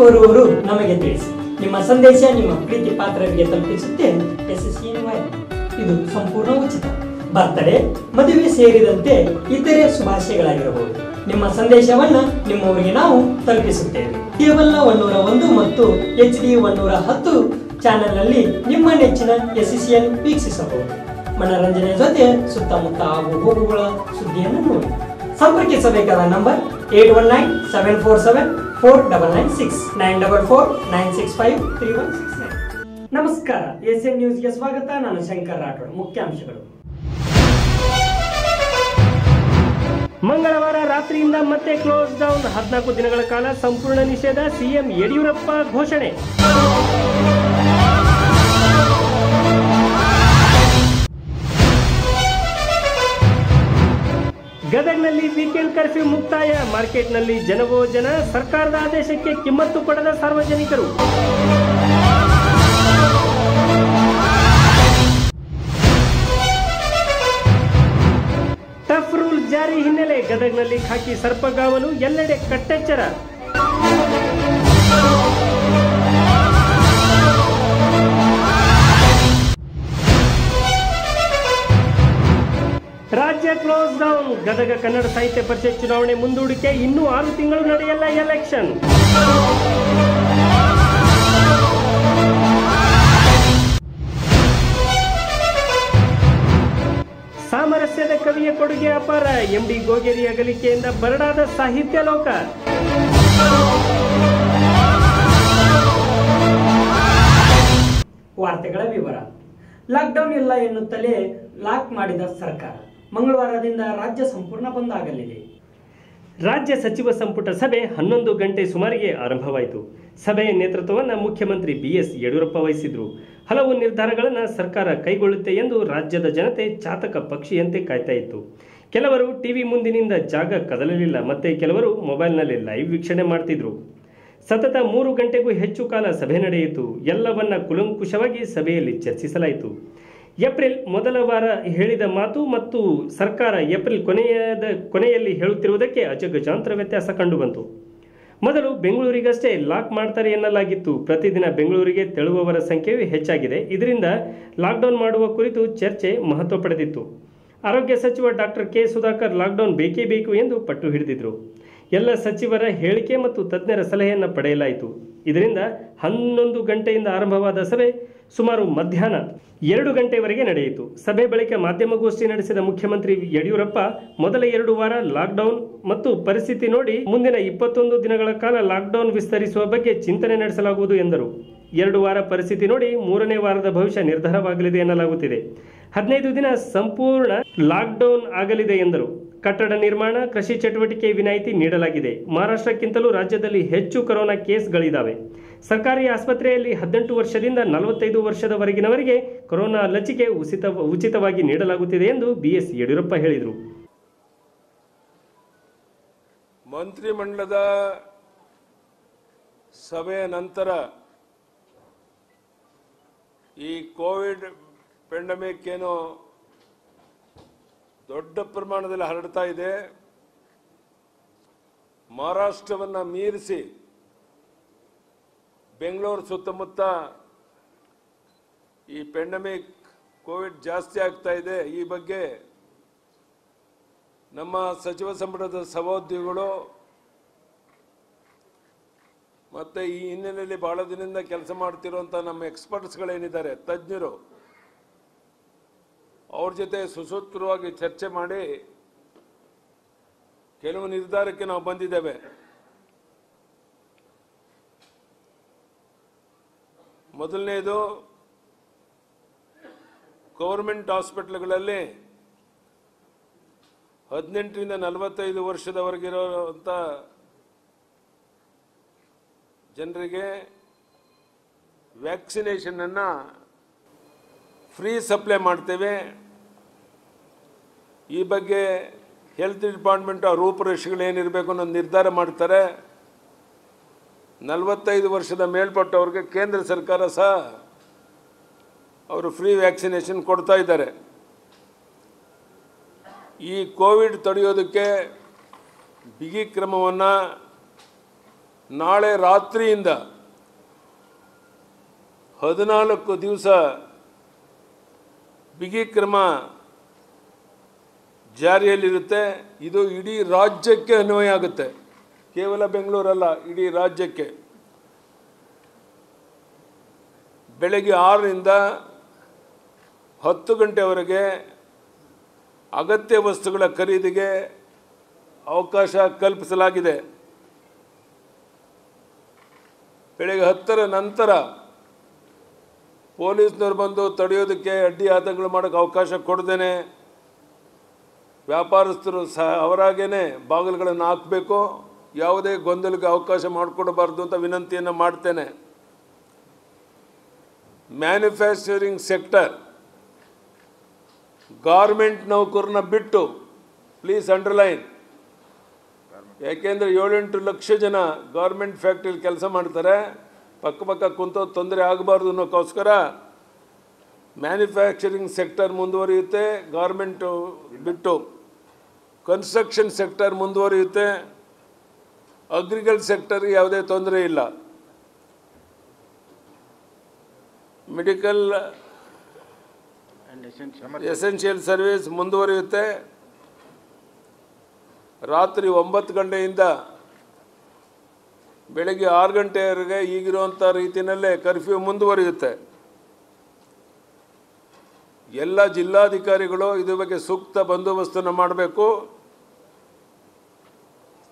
ಕೋರುವವರು ನಮಗೆ ತಿಳಿಸಿ. ನಿಮ್ಮ ಸಂದೇಶ ನಿಮ್ಮ ಪ್ರೀತಿ ಪಾತ್ರರಿಗೆ ತಲುಪಿಸುತ್ತೆ ಇದು ಸಂಪೂರ್ಣ ಉಚಿತ. ಬರ್ತಡೇ, ಮದುವೆ ಸೇರಿದಂತೆ ಇತರೆ ಶುಭಾಶಯಗಳಾಗಿರಬಹುದು. ನಿಮ್ಮ ಸಂದೇಶವನ್ನ ನಿಮ್ಮವರಿಗೆ ನಾವು ತಲುಪಿಸುತ್ತೇವೆ. ಕೇವಲ ಒನ್ನೂರ ಒಂದು ಮತ್ತು ಎಚ್ ಡಿ ಒನ್ನೂರ ಹತ್ತು ಚಾನೆಲ್ನಲ್ಲಿ ನಿಮ್ಮ ನೆಚ್ಚಿನ ಎಸ್ ವೀಕ್ಷಿಸಬಹುದು. ಮನರಂಜನೆ ಜೊತೆ ಸುತ್ತಮುತ್ತ ಆಗು ಹೋಗುಗಳ ಸುದ್ದಿಯನ್ನು ನೋಡಿ. ಸಂಪರ್ಕಿಸಬೇಕಾದ number eight one nine seven four seven four double nine six nine double four nine six five three one six nine ನಮಸ್ಕಾರ ಎನ್ ನ್ಯೂಸ್ಗೆ ಸ್ವಾಗತ, ನಾನು ಶಂಕರ್ ರಾಠೋಡ್. ಮುಖ್ಯಾಂಶಗಳು ಮಂಗಳವಾರ ರಾತ್ರಿಯಿಂದ ಮತ್ತೆ ಕ್ಲೋಸ್ ಡೌನ್ ಹದಿನಾಲ್ಕು ದಿನಗಳ ಕಾಲ ಸಂಪೂರ್ಣ ನಿಷೇಧ, ಸಿಎಂ ಯಡಿಯೂರಪ್ಪ ಘೋಷಣೆ. ಗದಗ್ನಲ್ಲಿ ವೀಕೆಂಡ್ ಕರ್ಫ್ಯೂ ಮುಕ್ತಾಯ. ಮಾರ್ಕೆಟ್ನಲ್ಲಿ ಜನವೋ ಜನ ಸರ್ಕಾರದ ಆದೇಶಕ್ಕೆ ಕಿಮ್ಮತ್ತು ಪಡೆದ ಸಾರ್ವಜನಿಕರು. ಟಫ್ ರೂಲ್ ಜಾರಿ ಹಿನ್ನೆಲೆ. ಗದಗ್ನಲ್ಲಿ ಖಾಕಿ ಸರ್ಪಗಾವಲು. ಎಲ್ಲೆಡೆ ಕಟ್ಟೆಚ್ಚರ. ರಾಜ್ಯ ಕ್ಲೋಸ್ ಡೌನ್. ಗದಗ ಕನ್ನಡ ಸಾಹಿತ್ಯ ಪರಿಷತ್ ಚುನಾವಣೆ ಮುಂದೂಡಿಕೆ. ಇನ್ನೂ ಆರು ತಿಂಗಳು ನಡೆಯಲ್ಲ ಎಲೆಕ್ಷನ್ ಸಾಮರಸ್ಯದ ಕವಿಯ ಕೊಡುಗೆ ಅಪಾರ. ಎಂಡಿ ಗೋಗೇರಿ ಅಗಲಿಕೆಯಿಂದ ಬರಡಾದ ಸಾಹಿತ್ಯ ಲೋಕ. ವಾರ್ತೆಗಳ ವಿವರ. ಲಾಕ್ಡೌನ್ ಇಲ್ಲ ಎನ್ನುತ್ತಲೇ ಲಾಕ್ ಮಾಡಿದ ಸರ್ಕಾರ. ಮಂಗಳವಾರದಿಂದ ರಾಜ್ಯ ಸಂಪೂರ್ಣ ಬಂದ್ ಆಗಲಿದೆ. ರಾಜ್ಯ ಸಚಿವ ಸಂಪುಟ ಸಭೆ ಹನ್ನೊಂದು ಗಂಟೆ ಸುಮಾರಿಗೆ ಆರಂಭವಾಯಿತು. ಸಭೆಯ ನೇತೃತ್ವವನ್ನು ಮುಖ್ಯಮಂತ್ರಿ ಬಿಎಸ್ ಯಡಿಯೂರಪ್ಪ ವಹಿಸಿದ್ರು. ಹಲವು ನಿರ್ಧಾರಗಳನ್ನು ಸರ್ಕಾರ ಕೈಗೊಳ್ಳುತ್ತೆ ಎಂದು ರಾಜ್ಯದ ಜನತೆ ಚಾತಕ ಪಕ್ಷಿಯಂತೆ ಕಾಯ್ತಾ ಇತ್ತು. ಕೆಲವರು ಟಿವಿ ಮುಂದಿನಿಂದ ಜಾಗ ಕದಲಲಿಲ್ಲ ಮತ್ತೆ ಕೆಲವರು ಮೊಬೈಲ್ನಲ್ಲಿ ಲೈವ್ ವೀಕ್ಷಣೆ ಮಾಡ್ತಿದ್ರು. ಸತತ ಮೂರು ಗಂಟೆಗೂ ಹೆಚ್ಚು ಕಾಲ ಸಭೆ ನಡೆಯಿತು. ಎಲ್ಲವನ್ನ ಕುಲಂಕುಷವಾಗಿ ಸಭೆಯಲ್ಲಿ ಚರ್ಚಿಸಲಾಯಿತು. ಏಪ್ರಿಲ್ ಮೊದಲ ವಾರ ಹೇಳಿದ ಮಾತು ಮತ್ತು ಸರ್ಕಾರ ಏಪ್ರಿಲ್ ಕೊನೆಯದ ಕೊನೆಯಲ್ಲಿ ಹೇಳುತ್ತಿರುವುದಕ್ಕೆ ಅಜಗಜಾಂತರ ವ್ಯತ್ಯಾಸ ಕಂಡುಬಂತು. ಮೊದಲು ಬೆಂಗಳೂರಿಗಷ್ಟೇ ಲಾಕ್ ಮಾಡ್ತಾರೆ ಎನ್ನಲಾಗಿತ್ತು. ಪ್ರತಿದಿನ ಬೆಂಗಳೂರಿಗೆ ತೆಳುವವರ ಸಂಖ್ಯೆಯೂ ಹೆಚ್ಚಾಗಿದೆ. ಇದರಿಂದ ಲಾಕ್ಡೌನ್ ಮಾಡುವ ಕುರಿತು ಚರ್ಚೆ ಮಹತ್ವ ಪಡೆದಿತ್ತು. ಆರೋಗ್ಯ ಸಚಿವ ಡಾಕ್ಟರ್ ಕೆ. ಸುಧಾಕರ್ ಲಾಕ್ಡೌನ್ ಬೇಕೇ ಬೇಕು ಎಂದು ಪಟ್ಟು ಹಿಡಿದಿದ್ರು. ಎಲ್ಲ ಸಚಿವರ ಹೇಳಿಕೆ ಮತ್ತು ತಜ್ಞರ ಸಲಹೆಯನ್ನು ಪಡೆಯಲಾಯಿತು. ಇದರಿಂದ ಹನ್ನೊಂದು ಗಂಟೆಯಿಂದ ಆರಂಭವಾದ ಸಭೆ ಸುಮಾರು ಮಧ್ಯಾಹ್ನ ಎರಡು ಗಂಟೆವರೆಗೆ ನಡೆಯಿತು. ಸಭೆ ಬಳಿಕ ಮಾಧ್ಯಮಗೋಷ್ಠಿ ನಡೆಸಿದ ಮುಖ್ಯಮಂತ್ರಿ ಯಡಿಯೂರಪ್ಪ, ಮೊದಲ ಎರಡು ವಾರ ಲಾಕ್ಡೌನ್ ಮತ್ತು ಪರಿಸ್ಥಿತಿ ನೋಡಿ ಮುಂದಿನ ಇಪ್ಪತ್ತೊಂದು ದಿನಗಳ ಕಾಲ ಲಾಕ್ಡೌನ್ ವಿಸ್ತರಿಸುವ ಬಗ್ಗೆ ಚಿಂತನೆ ನಡೆಸಲಾಗುವುದು ಎಂದರು. ಎರಡು ವಾರ ಪರಿಸ್ಥಿತಿ ನೋಡಿ ಮೂರನೇ ವಾರದ ಭವಿಷ್ಯ ನಿರ್ಧಾರವಾಗಲಿದೆ ಎನ್ನಲಾಗುತ್ತಿದೆ. ಹದಿನೈದು ದಿನ ಸಂಪೂರ್ಣ ಲಾಕ್ಡೌನ್ ಆಗಲಿದೆ ಎಂದರು. ಕಟ್ಟಡ ನಿರ್ಮಾಣ, ಕೃಷಿ ಚಟುವಟಿಕೆ ವಿನಾಯಿತಿ ನೀಡಲಾಗಿದೆ. ಮಹಾರಾಷ್ಟ್ರಕ್ಕಿಂತಲೂ ರಾಜ್ಯದಲ್ಲಿ ಹೆಚ್ಚು ಕೊರೋನಾ ಕೇಸ್ಗಳಿದ್ದಾವೆ ಸರ್ಕಾರಿ ಆಸ್ಪತ್ರೆಯಲ್ಲಿ ಹದಿನೆಂಟು ವರ್ಷದಿಂದ ನಲವತ್ತೈದು ವರ್ಷದವರೆಗಿನವರಿಗೆ ಕೊರೋನಾ ಲಸಿಕೆ ಉಚಿತ, ಉಚಿತವಾಗಿ ನೀಡಲಾಗುತ್ತಿದೆ ಎಂದು ಬಿಎಸ್ ಯಡಿಯೂರಪ್ಪ ಹೇಳಿದರು. ಮಂತ್ರಿಮಂಡಲದ ಸಭೆಯ ನಂತರ ಈ ಕೋವಿಡ್ ಪೆಂಡಮಿಕ್ ಏನು ದೊಡ್ಡ ಪ್ರಮಾಣದಲ್ಲಿ ಹರಡ್ತಾ ಇದೆ. ಮಹಾರಾಷ್ಟ್ರವನ್ನು ಮೀರಿಸಿ ಬೆಂಗಳೂರು ಸುತ್ತಮುತ್ತ ಈ ಪೆಂಡಮಿಕ್ ಕೋವಿಡ್ ಜಾಸ್ತಿ ಆಗ್ತಾ ಇದೆ. ಈ ಬಗ್ಗೆ ನಮ್ಮ ಸಚಿವ ಸಂಪುಟದ ಸಹೋದ್ಯೋಗಿಗಳು ಮತ್ತೆ ಈ ಹಿನ್ನೆಲೆಯಲ್ಲಿ ಬಹಳ ದಿನದಿಂದ ಕೆಲಸ ಮಾಡ್ತಿರುವಂಥ ನಮ್ಮ ಎಕ್ಸ್ಪರ್ಟ್ಸ್ಗಳೇನಿದ್ದಾರೆ ತಜ್ಞರು ಅವ್ರ ಜೊತೆ ಸುಸೂತ್ರವಾಗಿ ಚರ್ಚೆ ಮಾಡಿ ಕೆಲವು ನಿರ್ಧಾರಕ್ಕೆ ನಾವು ಬಂದಿದ್ದೇವೆ. ಮೊದಲನೇದು, ಗೌರ್ಮೆಂಟ್ ಹಾಸ್ಪಿಟ್ಲ್ಗಳಲ್ಲಿ ಹದಿನೆಂಟರಿಂದ ನಲವತ್ತೈದು ವರ್ಷದವರೆಗಿರೋಂಥ ಜನರಿಗೆ ವ್ಯಾಕ್ಸಿನೇಷನನ್ನು ಫ್ರೀ ಸಪ್ಲೈ ಮಾಡ್ತೇವೆ. ಈ ಬಗ್ಗೆ ಹೆಲ್ತ್ ಡಿಪಾರ್ಟ್ಮೆಂಟ್ ಆ ರೂಪುರೇಷೆಗಳು ಏನಿರಬೇಕು ಅನ್ನೋ ನಿರ್ಧಾರ ಮಾಡ್ತಾರೆ. ನಲವತ್ತೈದು ವರ್ಷದ ಮೇಲ್ಪಟ್ಟವ್ರಿಗೆ ಕೇಂದ್ರ ಸರ್ಕಾರ ಸಹ ಅವರು ಫ್ರೀ ವ್ಯಾಕ್ಸಿನೇಷನ್ ಕೊಡ್ತಾ ಇದ್ದಾರೆ. ಈ ಕೋವಿಡ್ ತಡೆಯೋದಕ್ಕೆ ಬಿಗಿ ಕ್ರಮವನ್ನು ನಾಳೆ ರಾತ್ರಿಯಿಂದ ಹದಿನಾಲ್ಕು ದಿವಸ ಬಿಗಿ ಕ್ರಮ ಜಾರಿಯಲ್ಲಿರುತ್ತೆ. ಇದು ಇಡೀ ರಾಜ್ಯಕ್ಕೆ ಅನ್ವಯ ಆಗುತ್ತೆ. ಕೇವಲ ಬೆಂಗಳೂರಲ್ಲ, ಇಡೀ ರಾಜ್ಯಕ್ಕೆ. ಬೆಳಗ್ಗೆ ಆರರಿಂದ ಹತ್ತು ಗಂಟೆವರೆಗೆ ಅಗತ್ಯ ವಸ್ತುಗಳ ಖರೀದಿಗೆ ಅವಕಾಶ ಕಲ್ಪಿಸಲಾಗಿದೆ. ಬೆಳಗ್ಗೆ ಹತ್ತರ ನಂತರ ಪೊಲೀಸ್ನವ್ರು ಬಂದು ತಡೆಯೋದಕ್ಕೆ ಅಡ್ಡಿ ಆತಂಕಗಳು ಮಾಡೋಕ್ಕೆ ಅವಕಾಶ ಕೊಡ್ದೇನೆ ವ್ಯಾಪಾರಸ್ಥರು ಸಹ ಅವರಾಗೇ ಬಾಗಿಲುಗಳನ್ನು ಹಾಕಬೇಕು, ಯಾವುದೇ ಗೊಂದಲಕ್ಕೆ ಅವಕಾಶ ಮಾಡಿಕೊಡಬಾರ್ದು ಅಂತ ವಿನಂತಿಯನ್ನು ಮಾಡ್ತೇನೆ. ಮ್ಯಾನುಫ್ಯಾಕ್ಚರಿಂಗ್ ಸೆಕ್ಟರ್ ಗಾರ್ಮೆಂಟ್ ನೌಕರನ್ನ ಬಿಟ್ಟು ಪ್ಲೀಸ್ ಅಂಡರ್ಲೈನ್ ಯಾಕೆಂದರೆ ಏಳೆಂಟು ಲಕ್ಷ ಜನ ಗಾರ್ಮೆಂಟ್ ಫ್ಯಾಕ್ಟ್ರಿಲಿ ಕೆಲಸ ಮಾಡ್ತಾರೆ, ಪಕ್ಕ ಪಕ್ಕ ಕುಂತು ತೊಂದರೆ ಆಗಬಾರ್ದು ಅನ್ನೋಕ್ಕೋಸ್ಕರ ಮ್ಯಾನುಫ್ಯಾಕ್ಚರಿಂಗ್ ಸೆಕ್ಟರ್ ಮುಂದುವರಿಯುತ್ತೆ ಗಾರ್ಮೆಂಟು ಬಿಟ್ಟು. ಕನ್ಸ್ಟ್ರಕ್ಷನ್ ಸೆಕ್ಟರ್ ಮುಂದುವರಿಯುತ್ತೆ. ಅಗ್ರಿಕಲ್ಚರ್ ಸೆಕ್ಟರ್ ಯಾವುದೇ ತೊಂದರೆ ಇಲ್ಲ. ಮೆಡಿಕಲ್ ಎಸೆನ್ಷಿಯಲ್ ಸರ್ವಿಸ್ ಮುಂದುವರಿಯುತ್ತೆ. ರಾತ್ರಿ ಒಂಬತ್ತು ಗಂಟೆಯಿಂದ ಬೆಳಗ್ಗೆ ಆರು ಗಂಟೆವರೆಗೆ ಈಗಿರುವಂಥ ರೀತಿಯಲ್ಲೇ ಕರ್ಫ್ಯೂ ಮುಂದುವರಿಯುತ್ತೆ. ಎಲ್ಲ ಜಿಲ್ಲಾಧಿಕಾರಿಗಳು ಇದ್ರ ಬಗ್ಗೆ ಸೂಕ್ತ ಬಂದೋಬಸ್ತನ್ನು ಮಾಡಬೇಕು.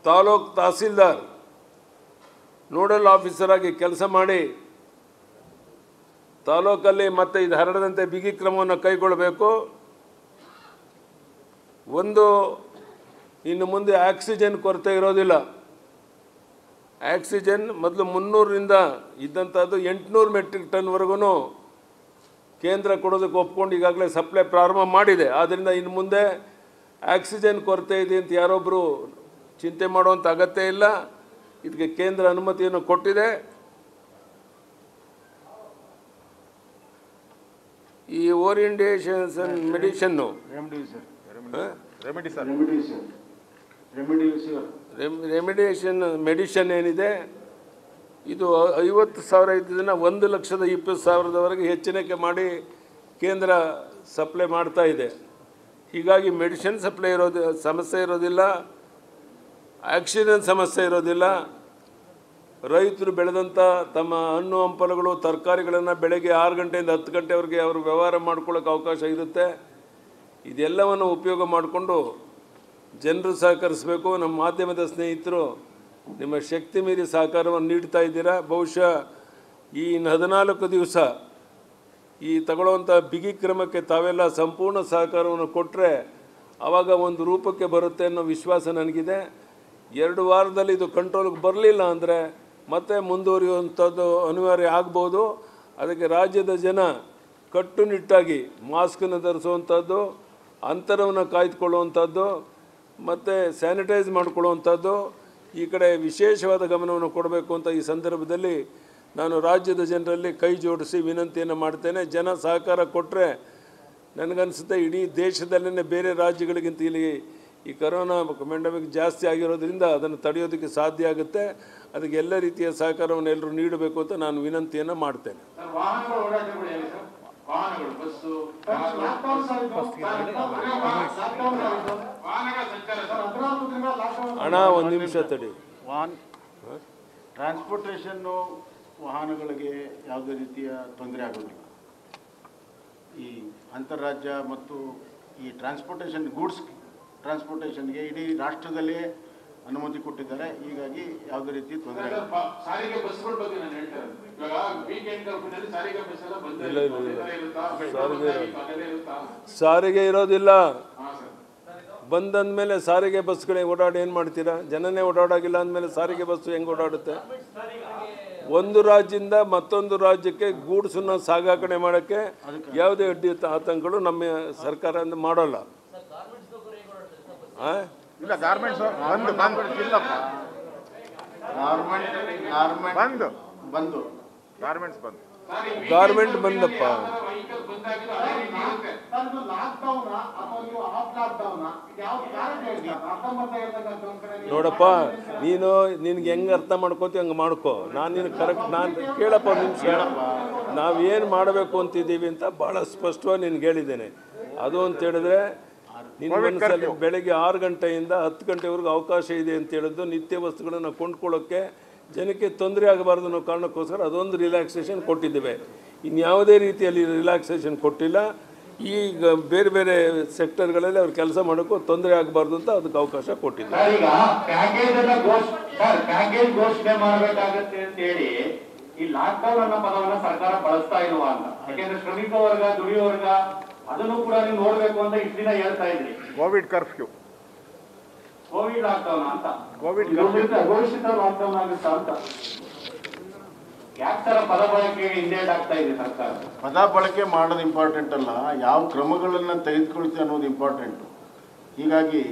ತಾಲೂಕ್ ತಹಸೀಲ್ದಾರ್, ನೋಡಲ್ ಆಫೀಸರ್ ಆಗಿ ಕೆಲಸ ಮಾಡಿ ತಾಲೂಕಲ್ಲಿ ಮತ್ತೆ ಇದು ಹರಡದಂತೆ ಬಿಗಿ ಕ್ರಮವನ್ನು ಕೈಗೊಳ್ಳಬೇಕು. ಒಂದು, ಇನ್ನು ಮುಂದೆ ಆಕ್ಸಿಜನ್ ಕೊರತೆ ಇರೋದಿಲ್ಲ. ಆಕ್ಸಿಜನ್ ಮೊದಲು ಮುನ್ನೂರರಿಂದ ಇದ್ದಂಥದ್ದು ಎಂಟುನೂರು ಮೆಟ್ರಿಕ್ ಟನ್ವರೆಗೂ ಕೇಂದ್ರ ಕೊಡೋದಕ್ಕೆ ಒಪ್ಕೊಂಡು ಈಗಾಗಲೇ ಸಪ್ಲೈ ಪ್ರಾರಂಭ ಮಾಡಿದೆ. ಆದ್ದರಿಂದ ಇನ್ನು ಮುಂದೆ ಆಕ್ಸಿಜನ್ ಕೊರತೆ ಇದೆ ಅಂತ ಯಾರೊಬ್ಬರು ಚಿಂತೆ ಮಾಡುವಂಥ ಅಗತ್ಯ ಇಲ್ಲ. ಇದಕ್ಕೆ ಕೇಂದ್ರ ಅನುಮತಿಯನ್ನು ಕೊಟ್ಟಿದೆ. ಈ orientation medicine remedy sir remedy remedy sir. Remedy sir remediation medicine ಏನಿದೆ? ಇದು ಐವತ್ತು ಸಾವಿರ ಇದ್ದಿದ್ದನ್ನು ಒಂದು ಲಕ್ಷದ ಇಪ್ಪತ್ತು ಸಾವಿರದವರೆಗೆ ಹೆಚ್ಚಿನಕ್ಕೆ ಮಾಡಿ ಕೇಂದ್ರ ಸಪ್ಲೈ ಮಾಡ್ತಾ ಇದೆ. ಹೀಗಾಗಿ ಮೆಡಿಸಿನ್ ಸಪ್ಲೈ ಇರೋದು ಸಮಸ್ಯೆ ಇರೋದಿಲ್ಲ, ಆಕ್ಸಿಜನ್ ಸಮಸ್ಯೆ ಇರೋದಿಲ್ಲ. ರೈತರು ಬೆಳೆದಂಥ ತಮ್ಮ ಹಣ್ಣು ಹಂಪಲುಗಳು, ತರಕಾರಿಗಳನ್ನು ಬೆಳಗ್ಗೆ ಆರು ಗಂಟೆಯಿಂದ ಹತ್ತು ಗಂಟೆವರೆಗೆ ಅವರು ವ್ಯವಹಾರ ಮಾಡ್ಕೊಳ್ಳೋಕೆ ಅವಕಾಶ ಇರುತ್ತೆ. ಇದೆಲ್ಲವನ್ನು ಉಪಯೋಗ ಮಾಡಿಕೊಂಡು ಜನರು ಸಹಕರಿಸಬೇಕು. ನಮ್ಮ ಮಾಧ್ಯಮದ ಸ್ನೇಹಿತರು ನಿಮ್ಮ ಶಕ್ತಿ ಮೀರಿ ಸಹಕಾರವನ್ನು ನೀಡ್ತಾ ಇದ್ದೀರಾ? ಬಹುಶಃ ಈ ಇನ್ನು ಹದಿನಾಲ್ಕು ದಿವಸ ಈ ತಗೊಳ್ಳುವಂಥ ಬಿಗಿ ಕ್ರಮಕ್ಕೆ ತಾವೆಲ್ಲ ಸಂಪೂರ್ಣ ಸಹಕಾರವನ್ನು ಕೊಟ್ಟರೆ ಆವಾಗ ಒಂದು ರೂಪಕ್ಕೆ ಬರುತ್ತೆ ಅನ್ನೋ ವಿಶ್ವಾಸ ನನಗಿದೆ. ಎರಡು ವಾರದಲ್ಲಿ ಇದು ಕಂಟ್ರೋಲ್ಗೆ ಬರಲಿಲ್ಲ ಅಂದರೆ ಮತ್ತೆ ಮುಂದುವರಿಯುವಂಥದ್ದು ಅನಿವಾರ್ಯ ಆಗ್ಬೋದು. ಅದಕ್ಕೆ ರಾಜ್ಯದ ಜನ ಕಟ್ಟುನಿಟ್ಟಾಗಿ ಮಾಸ್ಕನ್ನು ಧರಿಸುವಂಥದ್ದು, ಅಂತರವನ್ನು ಕಾಯ್ದುಕೊಳ್ಳುವಂಥದ್ದು, ಮತ್ತು ಸ್ಯಾನಿಟೈಸ್ ಮಾಡಿಕೊಳ್ಳುವಂಥದ್ದು ಈ ಕಡೆ ವಿಶೇಷವಾದ ಗಮನವನ್ನು ಕೊಡಬೇಕು ಅಂತ ಈ ಸಂದರ್ಭದಲ್ಲಿ ನಾನು ರಾಜ್ಯದ ಜನರಲ್ಲಿ ಕೈ ಜೋಡಿಸಿ ವಿನಂತಿಯನ್ನು ಮಾಡ್ತೇನೆ. ಜನ ಸಹಕಾರ ಕೊಟ್ಟರೆ ನನಗನ್ಸುತ್ತೆ ಇಡೀ ದೇಶದಲ್ಲೇ ಬೇರೆ ರಾಜ್ಯಗಳಿಗಿಂತ ಇಲ್ಲಿ ಈ ಕರೋನಾ ಮೆಂಡಮಿಕ್ ಜಾಸ್ತಿ ಆಗಿರೋದ್ರಿಂದ ಅದನ್ನು ತಡೆಯೋದಕ್ಕೆ ಸಾಧ್ಯ ಆಗುತ್ತೆ. ಅದಕ್ಕೆ ಎಲ್ಲ ರೀತಿಯ ಸಹಕಾರವನ್ನು ಎಲ್ಲರೂ ನೀಡಬೇಕು ಅಂತ ನಾನು ವಿನಂತಿಯನ್ನು ಮಾಡ್ತೇನೆ. ವಾಹನಗಳ ಬಸ್ಸು ವಾಹನಗಳ ಸಂಚಾರ. ಸರ್ ಹಣ ಒಂದು ನಿಮಿಷ ತಡಿ. ವಾಹನ ಟ್ರಾನ್ಸ್ಪೋರ್ಟೇಷನ್ನು ವಾಹನಗಳಿಗೆ ಯಾವುದೇ ರೀತಿಯ ತೊಂದರೆ ಆಗೋದಿಲ್ಲ. ಈ ಅಂತಾರಾಜ್ಯ ಮತ್ತು ಈ ಟ್ರಾನ್ಸ್ಪೋರ್ಟೇಷನ್ ಗೂಡ್ಸ್ ಟ್ರಾನ್ಸ್ಪೋರ್ಟೇಷನ್ಗೆ ಇಡೀ ರಾಷ್ಟ್ರದಲ್ಲೇ ಅನುಮತಿ ಕೊಟ್ಟಿದ್ದಾರೆ. ಹೀಗಾಗಿ ಯಾವುದೇ ರೀತಿ ತೊಂದರೆ ಸಾರಿಗೆ ಬಸ್ಗಳ ಬಗ್ಗೆ ನಾನು ಹೇಳ್ತಾ ಇರೋದು. ಇವಾಗ ವೀಕೆಂಡ್ ಕರ್ಫ್ಯೂನಲ್ಲಿ ಸಾರಿಗೆ ಬಸ್ ಎಲ್ಲ ಬಂದೇ ಇಲ್ಲ, ಇಲ್ಲ, ಇಲ್ಲ. ಇರುತ್ತಾ? ಸಾರಿಗೆ ಇರೋದಿಲ್ಲ. ಬಂದಂದ್ಮೇಲೆ ಸರ್. ಬಂದಂದಮೇಲೆ ಸಾರಿಗೆ ಬಸ್ಗಳೇ ಓಡಾಡಿ ಏನು ಮಾಡ್ತೀರಾ? ಜನನೇ ಓಡಾಡೋಗಿಲ್ಲ ಅಂದಮೇಲೆ ಸಾರಿಗೆ ಬಸ್ಸು ಹೆಂಗೆ ಓಡಾಡುತ್ತೆ? ಒಂದು ರಾಜ್ಯದಿಂದ ಮತ್ತೊಂದು ರಾಜ್ಯಕ್ಕೆ ಗೂಡ್ಸನ್ನ ಸಾಗಾಕಣೆ ಮಾಡೋಕ್ಕೆ ಯಾವುದೇ ಅಡ್ಡಿ ಆತಂಕಗಳು ನಮ್ಮ ಸರ್ಕಾರ ಮಾಡೋಲ್ಲ. ಆ? ಇಲ್ಲ ಗಾರ್ಮೆಂಟ್ಸ್ ಬಂದು ಬಂದು ಇಲ್ಲಪ್ಪ. ಗಾರ್ಮೆಂಟ್ ಗಾರ್ಮೆಂಟ್ ಬಂದು. ಬಂದು. ಗಾರ್ಮೆಂಟ್ಸ್ ಬಂದು. ಗಾರ್ಮೆಂಟ್ ಬಂದಪ್ಪ. ನೋಡಪ್ಪ ನೀನು ನಿನ್ಗೆ ಹೆಂಗೆ ಅರ್ಥ ಮಾಡ್ಕೋತಿ ಹಂಗೆ ಮಾಡ್ಕೋ. ನಾನು ನಿನಗೆ ಕರೆಕ್ಟ್ ನಾನು ಕೇಳಪ್ಪ ಒಂದು ನಿಮಿಷ. ನಾವೇನು ಮಾಡಬೇಕು ಅಂತಿದ್ದೀವಿ ಅಂತ ಭಾಳ ಸ್ಪಷ್ಟವಾಗಿ ನಿನ್ಗೆ ಹೇಳಿದ್ದೇನೆ. ಅದು ಅಂತ ಹೇಳಿದ್ರೆ ನಿನ್ನ ಬೆಳಗ್ಗೆ ಆರು ಗಂಟೆಯಿಂದ ಹತ್ತು ಗಂಟೆವರೆಗೂ ಅವಕಾಶ ಇದೆ ಅಂತ ಹೇಳಿದ್ದು ನಿತ್ಯ ವಸ್ತುಗಳನ್ನು ಕೊಂಡ್ಕೊಳ್ಳೋಕ್ಕೆ ಜನಕ್ಕೆ ತೊಂದರೆ ಆಗಬಾರ್ದು ಅನ್ನೋ ಕಾರಣಕ್ಕೋಸ್ಕರ ಅದೊಂದು ರಿಲ್ಯಾಕ್ಸೇಷನ್ ಕೊಟ್ಟಿದ್ದೇವೆ. ಇನ್ಯಾವುದೇ ರೀತಿಯಲ್ಲಿ ರಿಲ್ಯಾಕ್ಸೇಷನ್ ಕೊಟ್ಟಿಲ್ಲ. ಈಗ ಬೇರೆ ಬೇರೆ ಸೆಕ್ಟರ್ಗಳಲ್ಲಿ ಅವ್ರು ಕೆಲಸ ಮಾಡೋಕ್ಕೂ ತೊಂದರೆ ಆಗಬಾರ್ದು ಅಂತ ಅದಕ್ಕೆ ಅವಕಾಶ ಕೊಟ್ಟಿದ್ದೀವಿ. ಅದನ್ನು ಕೂಡ ನೀವು ನೋಡಬೇಕು ಅಂತ ಇಷ್ಟು ದಿನ ಹೇಳ್ತಾ ಇದ್ರಿ. Covid curfew. ಕೋವಿಡ್ ಲಾಕ್ಡೌನ್ ಅಂತ. ಕೋವಿಡ್ ಘೋಷಿತ ಲಾಕ್ಡೌನ್ ಆಗುತ್ತಾ ಅಂತ. ಯಾವ ಪದ ಬಳಕೆಗೆ ಹಿಂದೇಟ್ ಆಗ್ತಾ ಇದೆ ಸರ್ಕಾರ? ಪದ ಬಳಕೆ ಮಾಡೋದು ಇಂಪಾರ್ಟೆಂಟ್ ಅಲ್ಲ. ಯಾವ ಕ್ರಮಗಳನ್ನು ತೆಗೆದುಕೊಳ್ತೀವಿ ಅನ್ನೋದು ಇಂಪಾರ್ಟೆಂಟ್ ಹೀಗಾಗಿ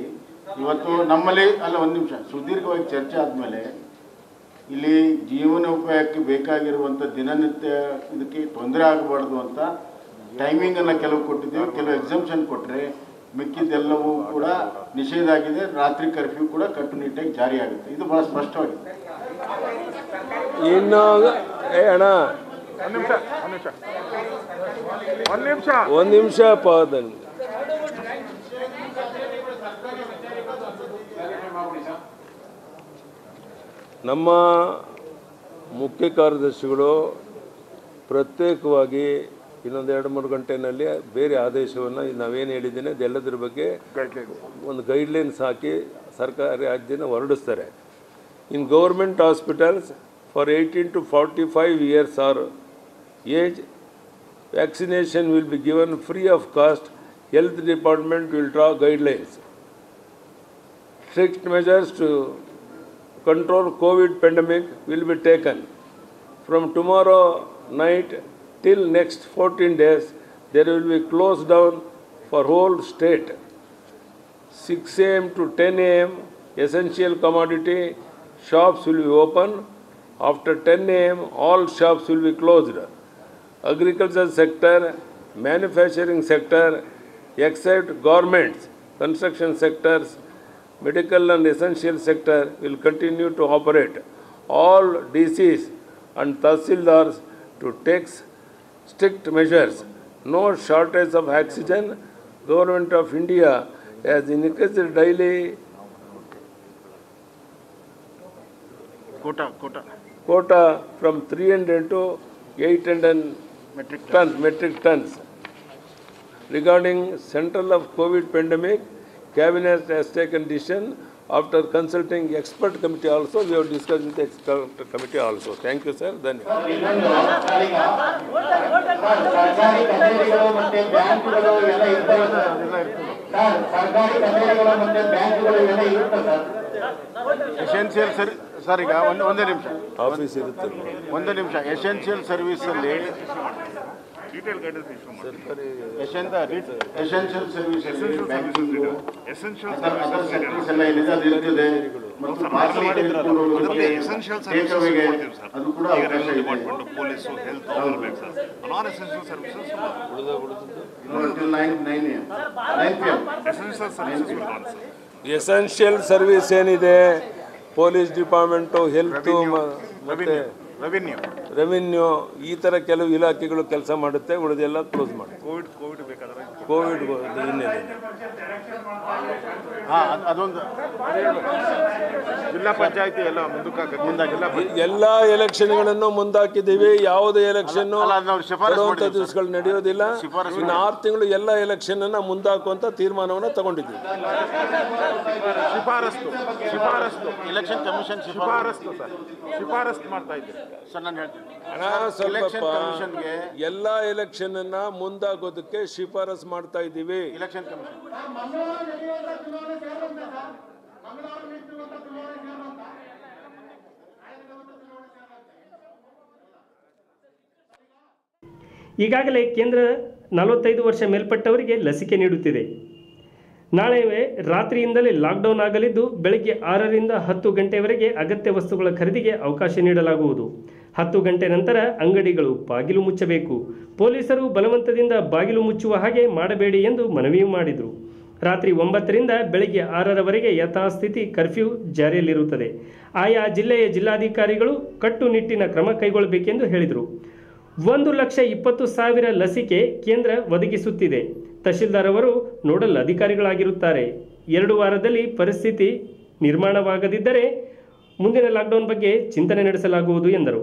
ಇವತ್ತು ನಮ್ಮಲ್ಲಿ ಅಲ್ಲ ಒಂದು ನಿಮಿಷ ಸುದೀರ್ಘವಾಗಿ ಚರ್ಚೆ ಆದಮೇಲೆ ಇಲ್ಲಿ ಜೀವನೋಪಾಯಕ್ಕೆ ಬೇಕಾಗಿರುವಂಥ ದಿನನಿತ್ಯ ಇದಕ್ಕೆ ತೊಂದರೆ ಆಗಬಾರ್ದು ಅಂತ ಟೈಮಿಂಗನ್ನು ಕೆಲವು ಕೊಟ್ಟಿದ್ದೀವಿ ಕೆಲವು ಎಕ್ಸಮ್ಷನ್ ಕೊಟ್ಟರೆ ಮಿಕ್ಕಿದ್ದೆಲ್ಲವೂ ಕೂಡ ನಿಷೇಧ ಆಗಿದೆ ರಾತ್ರಿ ಕರ್ಫ್ಯೂ ಕೂಡ ಕಟ್ಟುನಿಟ್ಟಾಗಿ ಜಾರಿಯಾಗುತ್ತೆ ಇದು ಬಹಳ ಸ್ಪಷ್ಟವಾಗಿದೆ. ಇನ್ನು ಏ ಅಣ್ಣ. ಒಂದ್ ನಿಮಿಷ ಒಂದ್ ನಿಮಿಷ. ಒಂದ್ ನಿಮಿಷ. ಒಂದು ನಿಮಿಷ ಅಪ್ಪ ಅದನ್ನು ನಮ್ಮ ಮುಖ್ಯ ಕಾರ್ಯದರ್ಶಿಗಳು ಪ್ರತ್ಯೇಕವಾಗಿ ಇನ್ನೊಂದು ಎರಡು ಮೂರು ಗಂಟೆನಲ್ಲಿ ಬೇರೆ ಆದೇಶವನ್ನು ನಾವೇನು ಹೇಳಿದ್ದೀನಿ ಅದೆಲ್ಲದರ ಬಗ್ಗೆ ಒಂದು ಗೈಡ್ಲೈನ್ಸ್ ಹಾಕಿ ಸರ್ಕಾರಿ ಆಜ್ಞೆನ ಹೊರಡಿಸ್ತಾರೆ. In government hospitals for eighteen to forty five years are age vaccination will be given free of cost health department will draw guidelines strict measures to control Covid pandemic will be taken from tomorrow night till next 14 days, there will be closed down for whole state. 6 a.m. to 10 a.m. essential commodity shops will be open. After 10 a.m. all shops will be closed. Agriculture sector, manufacturing sector, except governments, construction sectors, medical and essential sector will continue to operate. All DCs and Tahsildars to take strict measures, no shortage of oxygen. Government of India has increased daily quota, quota. quota from 300 to 800 metric tons. tons, metric tons. Regarding central of COVID pandemic, Cabinet has taken decision after consulting expert committee also, we have discussed with the expert committee also. Thank you, sir. Essential sir sir ಈಗ ಒಂದು ಒಂದೇ ನಿಮಿಷ office ಇರುತ್ತೆ ಒಂದೇ ನಿಮಿಷ essential ಸರ್ವಿಸಲ್ಲಿ essential service essential services sectors ಎಲ್ಲ ಏನಿದೆ ಅದು ಇರ್ತದೆ. ಮತ್ತು parcel ತೆಗೆದುಕೊಂಡು ಹೋಗೋದಕ್ಕೆ take away ಗೆ ಅದು ಕೂಡ ಅವಕಾಶ ಇದೆ. ಪೊಲೀಸು ಹೆಲ್ತ್ ಅವರು sir. Non essential services until 9 9 am 9 pm essential services sir essential service ಏನಿದೆ? ಪೊಲೀಸ್ ಡಿಪಾರ್ಟ್ಮೆಂಟು ಹೆಲ್ತ್ ಮತ್ತೆ ರೆವಿನ್ಯೂ ರೆವಿನ್ಯೂ ಈ ಥರ ಕೆಲವು ಇಲಾಖೆಗಳು ಕೆಲಸ ಮಾಡುತ್ತೆ ಉಳಿದೆಲ್ಲ ಕ್ಲೋಸ್ ಮಾಡಿ ಕೋವಿಡ್ ಕೋವಿಡ್ ಬೇಕಾದ್ರೆ. ಕೋವಿಡ್ ಹಿನ್ನೆಲೆ ಹಾಂ ಅದ್- ಅದೊಂದು ಜಿಲ್ಲಾ ಪಂಚಾಯತಿ ಎಲ್ಲ ಮುಂದಕ್ಕೆ ಮುಂದಾಗಿ ಎಲ್ಲ ಎಲೆಕ್ಷನ್ಗಳನ್ನು ಮುಂದಾಕಿದ್ದೀವಿ. ಯಾವುದೇ ಎಲೆಕ್ಷನ್ ಮಾಡಿದ್ದೀವಿ ದಿವಸಗಳು ನಡೆಯೋದಿಲ್ಲ. ಇನ್ನು ಆರು ತಿಂಗಳು ಎಲ್ಲ ಎಲೆಕ್ಷನ್ ಅನ್ನ ಮುಂದಾಕುವಂತ ತೀರ್ಮಾನವನ್ನು ತಗೊಂಡಿದ್ದೀವಿ. ಶಿಫಾರಸ್ತು ಶಿಫಾರಸ್ತು. ಎಲೆಕ್ಷನ್ ಕಮಿಷನ್ ಶಿಫಾರಸ್ ಶಿಫಾರಸ್ತು ಸರ್. ಶಿಫಾರಸ್ತು ಮಾಡ್ತಾ ಇದ್ದೀವಿ. ಸರ್ ನಾನು ಹೇಳ್ತೀನಿ. ಸ್ವಲ್ಪ ಎಲ್ಲ ಎಲೆಕ್ಷನ್ ಅನ್ನ ಮುಂದಾಗೋದಕ್ಕೆ ಶಿಫಾರಸ್ ಮಾಡ್ತಾ ಇದ್ದೀವಿ. ಇಲೆಕ್ಷನ್ ಕಮಿಷನ್ ಈಗಾಗಲೇ ಕೇಂದ್ರ ನಲವತ್ತೈದು ವರ್ಷ ಮೇಲ್ಪಟ್ಟವರಿಗೆ ಲಸಿಕೆ ನೀಡುತ್ತಿದೆ. ನಾಳೆ ರಾತ್ರಿಯಿಂದಲೇ ಲಾಕ್ಡೌನ್ ಆಗಲಿದ್ದು ಬೆಳಗ್ಗೆ ಆರರಿಂದ ಹತ್ತು ಗಂಟೆವರೆಗೆ ಅಗತ್ಯ ವಸ್ತುಗಳ ಖರೀದಿಗೆ ಅವಕಾಶ ನೀಡಲಾಗುವುದು. ಹತ್ತು ಗಂಟೆ ನಂತರ ಅಂಗಡಿಗಳು ಬಾಗಿಲು ಮುಚ್ಚಬೇಕು. ಪೊಲೀಸರು ಬಲವಂತದಿಂದ ಬಾಗಿಲು ಮುಚ್ಚುವ ಹಾಗೆ ಮಾಡಬೇಡಿ ಎಂದು ಮನವಿ ಮಾಡಿದರು. ರಾತ್ರಿ ಒಂಬತ್ತರಿಂದ ಬೆಳಗ್ಗೆ ಆರರವರೆಗೆ ಯಥಾಸ್ಥಿತಿ ಕರ್ಫ್ಯೂ ಜಾರಿಯಲ್ಲಿರುತ್ತದೆ. ಆಯಾ ಜಿಲ್ಲೆಯ ಜಿಲ್ಲಾಧಿಕಾರಿಗಳು ಕಟ್ಟುನಿಟ್ಟಿನ ಕ್ರಮ ಕೈಗೊಳ್ಳಬೇಕೆಂದು ಹೇಳಿದರು. ಒಂದು ಲಕ್ಷ ಇಪ್ಪತ್ತು ಸಾವಿರ ಲಸಿಕೆ ಕೇಂದ್ರ ಒದಗಿಸುತ್ತಿದೆ. ತಹಶೀಲ್ದಾರ್ ಅವರು ನೋಡಲ್ ಅಧಿಕಾರಿಗಳಾಗಿರುತ್ತಾರೆ. ಎರಡು ವಾರದಲ್ಲಿ ಪರಿಸ್ಥಿತಿ ನಿರ್ಮಾಣವಾಗದಿದ್ದರೆ ಮುಂದಿನ ಲಾಕ್ಡೌನ್ ಬಗ್ಗೆ ಚಿಂತನೆ ನಡೆಸಲಾಗುವುದು ಎಂದರು.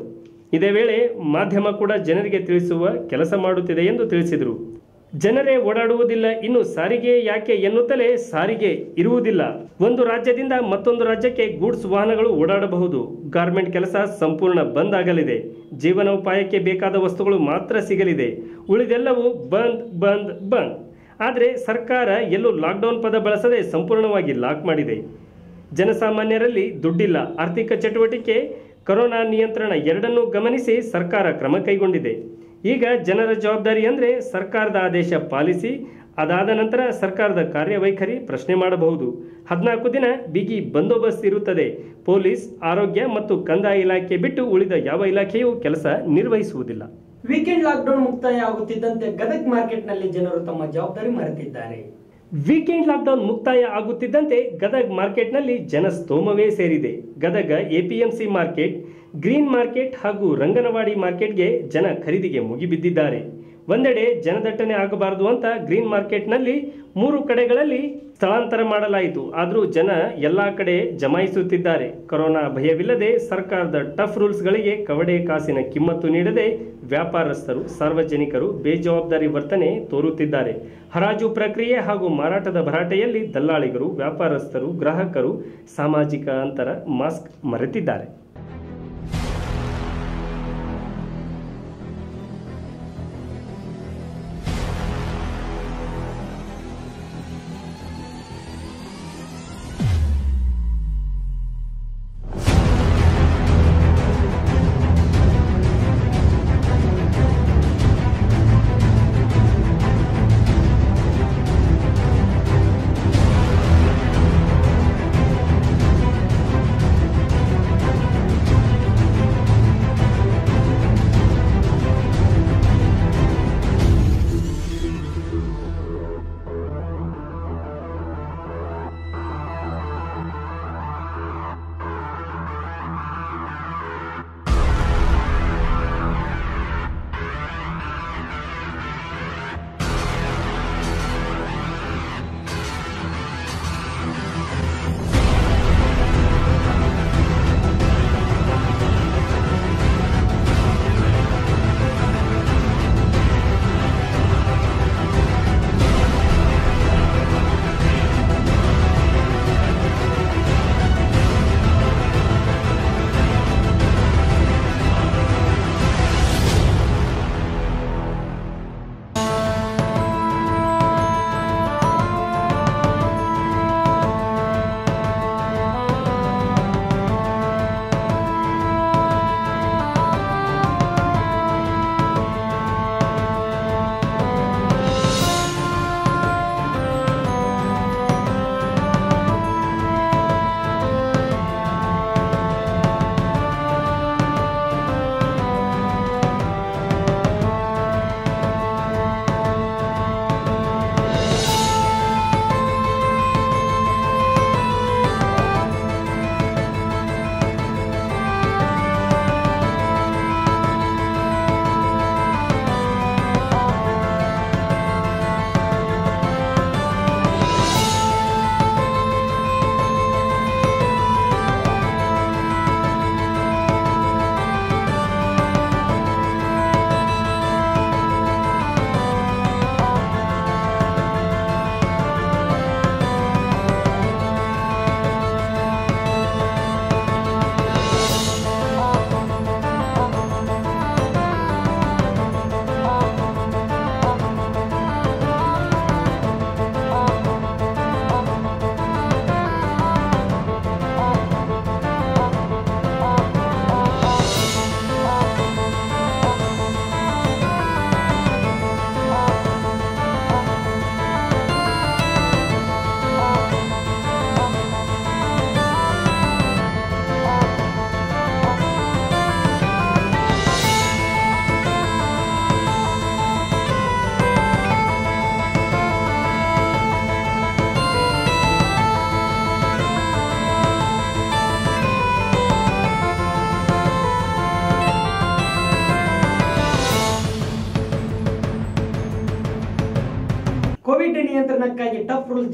ಇದೇ ವೇಳೆ ಮಾಧ್ಯಮ ಕೂಡ ಜನರಿಗೆ ತಿಳಿಸುವ ಕೆಲಸ ಮಾಡುತ್ತಿದೆ ಎಂದು ತಿಳಿಸಿದರು. ಜನರೇ ಓಡಾಡುವುದಿಲ್ಲ, ಇನ್ನು ಸಾರಿಗೆ ಯಾಕೆ ಎನ್ನುತ್ತಲೇ ಸಾರಿಗೆ ಇರುವುದಿಲ್ಲ. ಒಂದು ರಾಜ್ಯದಿಂದ ಮತ್ತೊಂದು ರಾಜ್ಯಕ್ಕೆ ಗೂಡ್ಸ್ ವಾಹನಗಳು ಓಡಾಡಬಹುದು. ಗಾರ್ಮೆಂಟ್ ಕೆಲಸ ಸಂಪೂರ್ಣ ಬಂದ್ ಆಗಲಿದೆ. ಜೀವನೋಪಾಯಕ್ಕೆ ಬೇಕಾದ ವಸ್ತುಗಳು ಮಾತ್ರ ಸಿಗಲಿದೆ. ಉಳಿದೆಲ್ಲವೂ ಬಂದ್ ಬಂದ್ ಬಂದ್. ಆದರೆ ಸರ್ಕಾರ ಎಲ್ಲೂ ಲಾಕ್ಡೌನ್ ಪದ ಬಳಸದೆ ಸಂಪೂರ್ಣವಾಗಿ ಲಾಕ್ ಮಾಡಿದೆ. ಜನಸಾಮಾನ್ಯರಲ್ಲಿ ದುಡ್ಡಿಲ್ಲ. ಆರ್ಥಿಕ ಚಟುವಟಿಕೆ, ಕೊರೋನಾ ನಿಯಂತ್ರಣ ಎರಡನ್ನೂ ಗಮನಿಸಿ ಸರ್ಕಾರ ಕ್ರಮ ಕೈಗೊಂಡಿದೆ. ಈಗ ಜನರ ಜವಾಬ್ದಾರಿ ಅಂದರೆ ಸರ್ಕಾರದ ಆದೇಶ ಪಾಲಿಸಿ, ಅದಾದ ನಂತರ ಸರ್ಕಾರದ ಕಾರ್ಯವೈಖರಿ ಪ್ರಶ್ನೆ ಮಾಡಬಹುದು. ಹದಿನಾಲ್ಕು ದಿನ ಬಿಗಿ ಬಂದೋಬಸ್ತ್ ಇರುತ್ತದೆ. ಪೊಲೀಸ್, ಆರೋಗ್ಯ ಮತ್ತು ಕಂದಾಯ ಇಲಾಖೆ ಬಿಟ್ಟು ಉಳಿದ ಯಾವ ಇಲಾಖೆಯೂ ಕೆಲಸ ನಿರ್ವಹಿಸುವುದಿಲ್ಲ. ವೀಕೆಂಡ್ ಲಾಕ್ಡೌನ್ ಮುಕ್ತಾಯ ಆಗುತ್ತಿದ್ದಂತೆ ಗದಗ್ ಮಾರ್ಕೆಟ್ನಲ್ಲಿ ಜನರು ತಮ್ಮ ಜವಾಬ್ದಾರಿ ಮರೆತಿದ್ದಾರೆ. ವೀಕೆಂಡ್ ಲಾಕ್ಡೌನ್ ಮುಕ್ತಾಯ ಆಗುತ್ತಿದ್ದಂತೆ ಗದಗ್ ಮಾರ್ಕೆಟ್ನಲ್ಲಿ ಜನಸ್ತೋಮವೇ ಸೇರಿದೆ. Gadag APMC market, green market ಹಾಗೂ ರಂಗನವಾಡಿ ಮಾರ್ಕೆಟ್ಗೆ ಜನ ಖರೀದಿಗೆ ಮುಗಿಬಿದ್ದಿದ್ದಾರೆ. ಒಂದೆಡೆ ಜನದಟ್ಟಣೆ ಆಗಬಾರದು ಅಂತ ಗ್ರೀನ್ ಮಾರ್ಕೆಟ್ನಲ್ಲಿ ಮೂರು ಕಡೆಗಳಲ್ಲಿ ಸ್ಥಳಾಂತರ ಮಾಡಲಾಯಿತು. ಆದರೂ ಜನ ಎಲ್ಲಾ ಕಡೆ ಜಮಾಯಿಸುತ್ತಿದ್ದಾರೆ. ಕೊರೋನಾ ಭಯವಿಲ್ಲದೆ ಸರ್ಕಾರದ ಟಫ್ ರೂಲ್ಸ್ಗಳಿಗೆ ಕವಡೆ ಕಾಸಿನ ಕಿಮ್ಮತ್ತು ನೀಡದೆ ವ್ಯಾಪಾರಸ್ಥರು, ಸಾರ್ವಜನಿಕರು ಬೇಜವಾಬ್ದಾರಿ ವರ್ತನೆ ತೋರುತ್ತಿದ್ದಾರೆ. ಹರಾಜು ಪ್ರಕ್ರಿಯೆ ಹಾಗೂ ಮಾರಾಟದ ಭರಾಟೆಯಲ್ಲಿ ದಲ್ಲಾಳಿಗರು, ವ್ಯಾಪಾರಸ್ಥರು, ಗ್ರಾಹಕರು ಸಾಮಾಜಿಕ ಅಂತರ, ಮಾಸ್ಕ್ ಮರೆತಿದ್ದಾರೆ.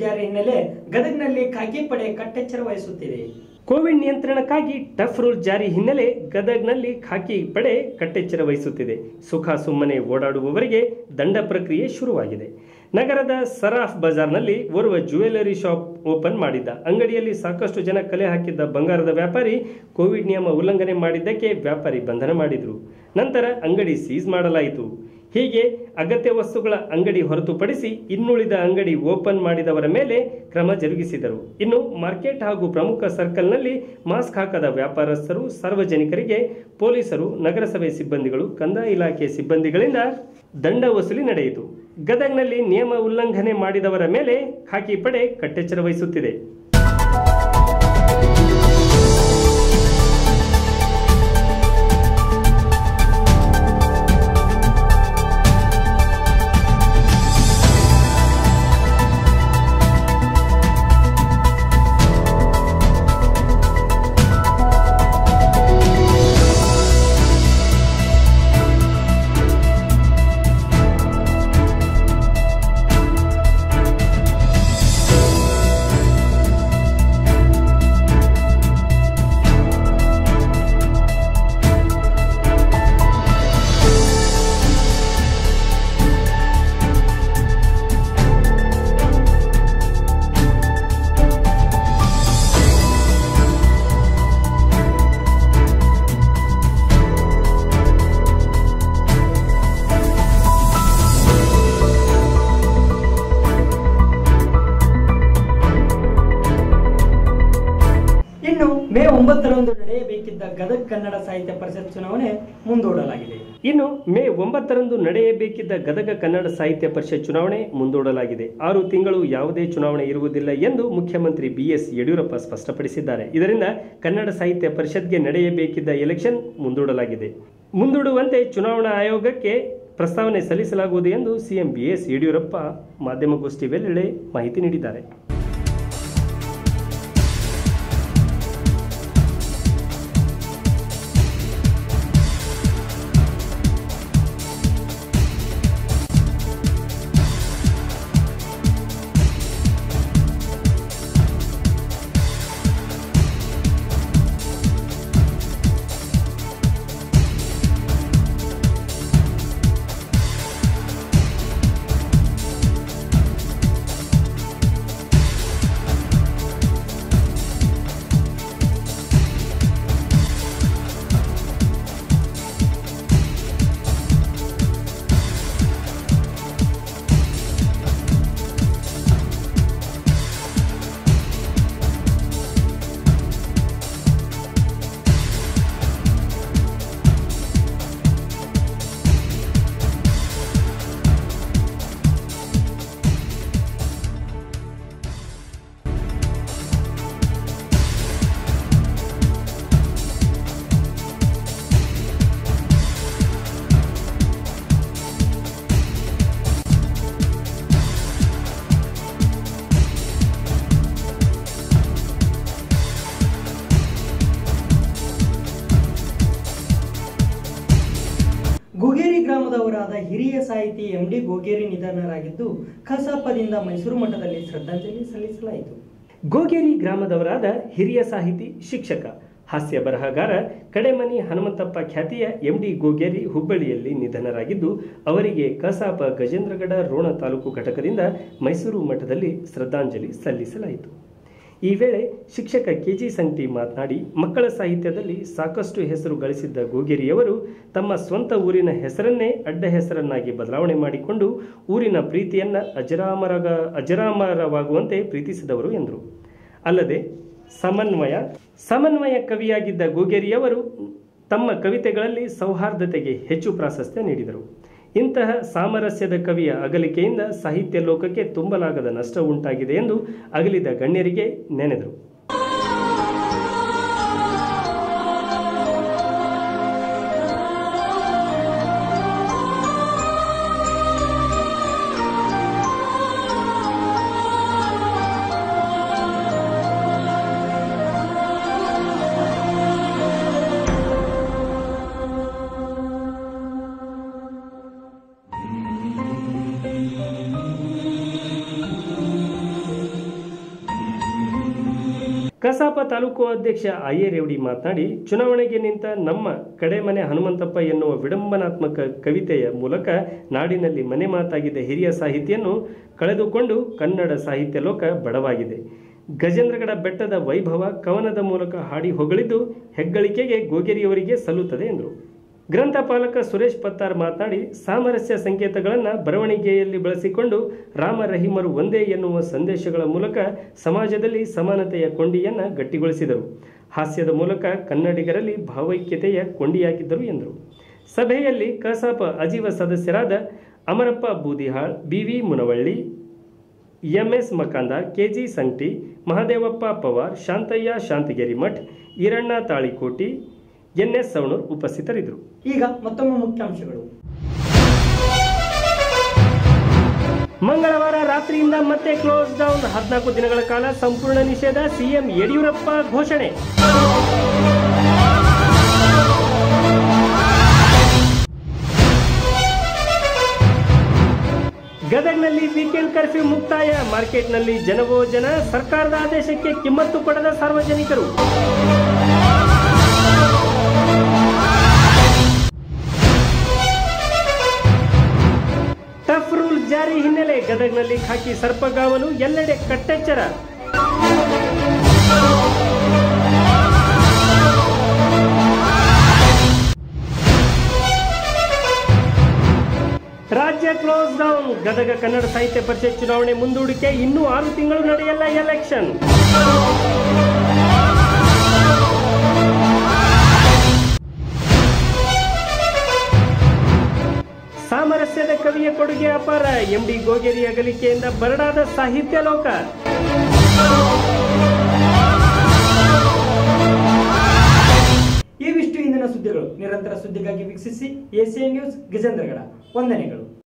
ಜಾರಿ ಹಿನ್ನೆಲೆ ಗದಗ್ನಲ್ಲಿ ಖಾಕಿ ಪಡೆ ಕಟ್ಟೆಚ್ಚರ ವಹಿಸುತ್ತಿದೆ. ಕೋವಿಡ್ ನಿಯಂತ್ರಣಕ್ಕಾಗಿ ಟಫ್ ರೂಲ್ ಜಾರಿ ಹಿನ್ನೆಲೆ ಗದಗ್ನಲ್ಲಿ ಖಾಕಿ ಪಡೆ ಕಟ್ಟೆಚ್ಚರ ವಹಿಸುತ್ತಿದೆ. ಸುಖ ಸುಮ್ಮನೆ ಓಡಾಡುವವರಿಗೆ ದಂಡ ಪ್ರಕ್ರಿಯೆ ಶುರುವಾಗಿದೆ. ನಗರದ ಸರಾಫ್ ಬಜಾರ್ನಲ್ಲಿ ಓರ್ವ ಜ್ಯುವೆಲರಿ ಶಾಪ್ ಓಪನ್ ಮಾಡಿದ್ದ. ಅಂಗಡಿಯಲ್ಲಿ ಸಾಕಷ್ಟು ಜನ ಕಲೆ ಹಾಕಿದ್ದ ಬಂಗಾರದ ವ್ಯಾಪಾರಿ ಕೋವಿಡ್ ನಿಯಮ ಉಲ್ಲಂಘನೆ ಮಾಡಿದ್ದಕ್ಕೆ ವ್ಯಾಪಾರಿ ಬಂಧನ ಮಾಡಿದರು. ನಂತರ ಅಂಗಡಿ ಸೀಸ್ ಮಾಡಲಾಯಿತು. ಹೀಗೆ ಅಗತ್ಯ ವಸ್ತುಗಳ ಅಂಗಡಿ ಹೊರತುಪಡಿಸಿ ಇನ್ನುಳಿದ ಅಂಗಡಿ ಓಪನ್ ಮಾಡಿದವರ ಮೇಲೆ ಕ್ರಮ ಜರುಗಿಸಿದರು. ಇನ್ನು ಮಾರ್ಕೆಟ್ ಹಾಗೂ ಪ್ರಮುಖ ಸರ್ಕಲ್ನಲ್ಲಿ ಮಾಸ್ಕ್ ಹಾಕದ ವ್ಯಾಪಾರಸ್ಥರು, ಸಾರ್ವಜನಿಕರಿಗೆ, ಪೊಲೀಸರು, ನಗರಸಭೆ ಸಿಬ್ಬಂದಿಗಳು, ಕಂದಾಯ ಇಲಾಖೆ ಸಿಬ್ಬಂದಿಗಳಿಂದ ದಂಡ ವಸೂಲಿ ನಡೆಯಿತು. ಗದಗ್ನಲ್ಲಿ ನಿಯಮ ಉಲ್ಲಂಘನೆ ಮಾಡಿದವರ ಮೇಲೆ ಖಾಕಿ ಪಡೆ ಕಟ್ಟೆಚ್ಚರ ವಹಿಸುತ್ತಿದೆ. ಒಂಬತ್ತರಂದು ನಡೆಯಬೇಕಿದ್ದ ಗದಗ ಕನ್ನಡ ಸಾಹಿತ್ಯ ಪರಿಷತ್ ಚುನಾವಣೆ ಮುಂದೂಡಲಾಗಿದೆ. ಆರು ತಿಂಗಳು ಯಾವುದೇ ಚುನಾವಣೆ ಇರುವುದಿಲ್ಲ ಎಂದು ಮುಖ್ಯಮಂತ್ರಿ ಬಿಎಸ್ ಯಡಿಯೂರಪ್ಪ ಸ್ಪಷ್ಟಪಡಿಸಿದ್ದಾರೆ. ಇದರಿಂದ ಕನ್ನಡ ಸಾಹಿತ್ಯ ಪರಿಷತ್ಗೆ ನಡೆಯಬೇಕಿದ್ದ ಎಲೆಕ್ಷನ್ ಮುಂದೂಡಲಾಗಿದೆ. ಮುಂದೂಡುವಂತೆ ಚುನಾವಣಾ ಆಯೋಗಕ್ಕೆ ಪ್ರಸ್ತಾವನೆ ಸಲ್ಲಿಸಲಾಗುವುದು ಎಂದು ಸಿಎಂ ಬಿಎಸ್ ಯಡಿಯೂರಪ್ಪ ಮಾಧ್ಯಮಗೋಷ್ಠಿ ವೇಳೆ ಮಾಹಿತಿ ನೀಡಿದ್ದಾರೆ. ಕಸಾಪದಿಂದ ಮೈಸೂರು ಮಠದಲ್ಲಿ ಶ್ರದ್ಧಾಂಜಲಿ ಸಲ್ಲಿಸಲಾಯಿತು. ಗೋಗೇರಿ ಗ್ರಾಮದವರಾದ ಹಿರಿಯ ಸಾಹಿತಿ, ಶಿಕ್ಷಕ, ಹಾಸ್ಯ ಬರಹಗಾರ, ಕಡೆಮನಿ ಹನುಮಂತಪ್ಪ ಖ್ಯಾತಿಯ ಎಂಡಿ ಗೋಗೇರಿ ಹುಬ್ಬಳ್ಳಿಯಲ್ಲಿ ನಿಧನರಾಗಿದ್ದು, ಅವರಿಗೆ ಕಸಾಪ ಗಜೇಂದ್ರಗಡ ರೋಣ ತಾಲೂಕು ಘಟಕದಿಂದ ಮೈಸೂರು ಮಠದಲ್ಲಿ ಶ್ರದ್ಧಾಂಜಲಿ ಸಲ್ಲಿಸಲಾಯಿತು. ಈ ವೇಳೆ ಶಿಕ್ಷಕ ಕೆಜಿ ಸಂಗಟಿ ಮಾತನಾಡಿ, ಮಕ್ಕಳ ಸಾಹಿತ್ಯದಲ್ಲಿ ಸಾಕಷ್ಟು ಹೆಸರು ಗಳಿಸಿದ್ದ ಗೋಗೇರಿಯವರು ತಮ್ಮ ಸ್ವಂತ ಊರಿನ ಹೆಸರನ್ನೇ ಅಡ್ಡ ಹೆಸರನ್ನಾಗಿ ಬದಲಾವಣೆ ಮಾಡಿಕೊಂಡು ಊರಿನ ಪ್ರೀತಿಯನ್ನ ಅಜರಾಮರಗ, ಅಜರಾಮರವಾಗುವಂತೆ ಪ್ರೀತಿಸಿದವರು ಎಂದರು. ಅಲ್ಲದೆ ಸಮನ್ವಯ ಸಮನ್ವಯ ಕವಿಯಾಗಿದ್ದ ಗೋಗೇರಿಯವರು ತಮ್ಮ ಕವಿತೆಗಳಲ್ಲಿ ಸೌಹಾರ್ದತೆಗೆ ಹೆಚ್ಚು ಪ್ರಾಶಸ್ತ್ಯ ನೀಡಿದರು. ಇಂತಹ ಸಾಮರಸ್ಯದ ಕವಿಯ ಅಗಲಿಕೆಯಿಂದ ಸಾಹಿತ್ಯ ಲೋಕಕ್ಕೆ ತುಂಬಲಾಗದ ನಷ್ಟ ಉಂಟಾಗಿದೆ ಎಂದು ಅಗಲಿದ ಗಣ್ಯರಿಗೆ ನೆನೆದರು. ಕಸಾಪ ತಾಲೂಕು ಅಧ್ಯಕ್ಷ ಅಯ್ಯ ರೇವಡಿ ಮಾತನಾಡಿ, ಚುನಾವಣೆಗೆ ನಿಂತ ನಮ್ಮ ಕಡೆಮನೆ ಹನುಮಂತಪ್ಪ ಎನ್ನುವ ವಿಡಂಬನಾತ್ಮಕ ಕವಿತೆಯ ಮೂಲಕ ನಾಡಿನಲ್ಲಿ ಮನೆ ಮಾತಾಗಿದ್ದ ಹಿರಿಯ ಸಾಹಿತಿಯನ್ನು ಕಳೆದುಕೊಂಡು ಕನ್ನಡ ಸಾಹಿತ್ಯ ಲೋಕ ಬಡವಾಗಿದೆ. ಗಜೇಂದ್ರಗಡ ಬೆಟ್ಟದ ವೈಭವ ಕವನದ ಮೂಲಕ ಹಾಡಿ ಹೊಗಳಿದ್ದು, ಹೆಗ್ಗಳಿಕೆಗೆ ಗೋಗೆರಿಯವರಿಗೆ ಸಲ್ಲುತ್ತದೆ ಎಂದರು. ಗ್ರಂಥಪಾಲಕ ಸುರೇಶ್ ಪತ್ತಾರ್ ಮಾತನಾಡಿ ಸಾಮರಸ್ಯ ಸಂಕೇತಗಳನ್ನು ಬರವಣಿಗೆಯಲ್ಲಿ ಬಳಸಿಕೊಂಡು ರಾಮ ರಹೀಮರು ಒಂದೇ ಎನ್ನುವ ಸಂದೇಶಗಳ ಮೂಲಕ ಸಮಾಜದಲ್ಲಿ ಸಮಾನತೆಯ ಕೊಂಡಿಯನ್ನು ಗಟ್ಟಿಗೊಳಿಸಿದರು. ಹಾಸ್ಯದ ಮೂಲಕ ಕನ್ನಡಿಗರಲ್ಲಿ ಭಾವೈಕ್ಯತೆಯ ಕೊಂಡಿಯಾಗಿದ್ದರು ಎಂದರು. ಸಭೆಯಲ್ಲಿ ಕಸಾಪ ಅಜೀವ ಸದಸ್ಯರಾದ Amarappa Boodihal, B V Munavalli, M S Makandar K G Sankti Mahadevappa Pawar, Shantayya Shantagiri Math Eeranna Talikoti N S Savanur ಉಪಸ್ಥಿತರಿದ್ದರು. ಈಗ ಮತ್ತೊಮ್ಮೆ ಮುಖ್ಯಾಂಶಗಳು. ಮಂಗಳವಾರ ರಾತ್ರಿಯಿಂದ ಮತ್ತೆ ಕ್ಲೋಸ್ ಡೌನ್. ಹದಿನಾಲ್ಕು ದಿನಗಳ ಕಾಲ ಸಂಪೂರ್ಣ ನಿಷೇಧ ಸಿಎಂ ಯಡಿಯೂರಪ್ಪ ಘೋಷಣೆ. ಗದಗ್ನಲ್ಲಿ ವೀಕೆಂಡ್ ಕರ್ಫ್ಯೂ ಮುಕ್ತಾಯ. ಮಾರ್ಕೆಟ್ನಲ್ಲಿ ಜನವೋ ಜನ ಸರ್ಕಾರದ ಆದೇಶಕ್ಕೆ ಕಿಮ್ಮತ್ತು ಪಡೆದ ಸಾರ್ವಜನಿಕರು. ಗದಗ್ನಲ್ಲಿ ಖಾಕಿ ಸರ್ಪಗಾವಲು, ಎಲ್ಲೆಡೆ ಕಟ್ಟೆಚ್ಚರ. ರಾಜ್ಯ ಕ್ಲೋಸ್ ಡೌನ್. ಗದಗ ಕನ್ನಡ ಸಾಹಿತ್ಯ ಪರಿಷತ್ ಚುನಾವಣೆ ಮುಂದೂಡಿಕೆ. ಇನ್ನೂ ಆರು ತಿಂಗಳು ನಡೆಯಲ್ಲ ಎಲೆಕ್ಷನ್. ಸಾಮರಸ್ಯದ ಕವಿಯ ಕೊಡುಗೆ ಅಪಾರ. ಎಂಡಿ ಗೋಗೇರಿ ಅಗಲಿಕೆಯಿಂದ ಬರಡಾದ ಸಾಹಿತ್ಯ ಲೋಕ. ಇವಿಷ್ಟು ಇಂದಿನ ಸುದ್ದಿಗಳು. ನಿರಂತರ ಸುದ್ದಿಗಾಗಿ ವೀಕ್ಷಿಸಿ ಎಸಿಎನ್ ನ್ಯೂಸ್, ಗಜೇಂದ್ರಗಡ. ವಂದನೆಗಳು.